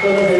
감사합니다.